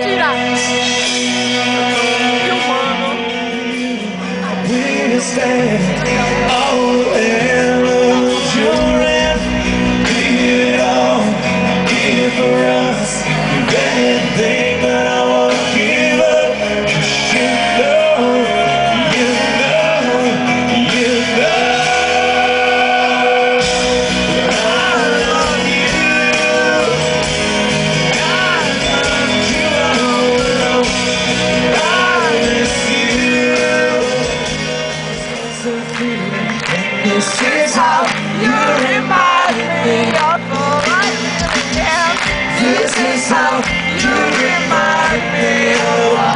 Mentira. This is how you remind me of all I really am. This is how you remind me of